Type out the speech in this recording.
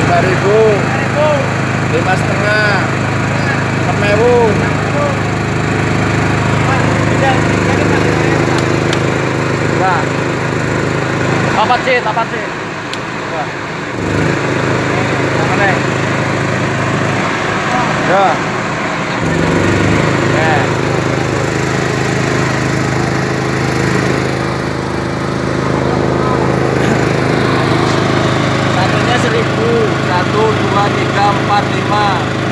lima ribu. Lima setengah. Semewu nah apa sih apa sih Ya. 2, 3, 4, 5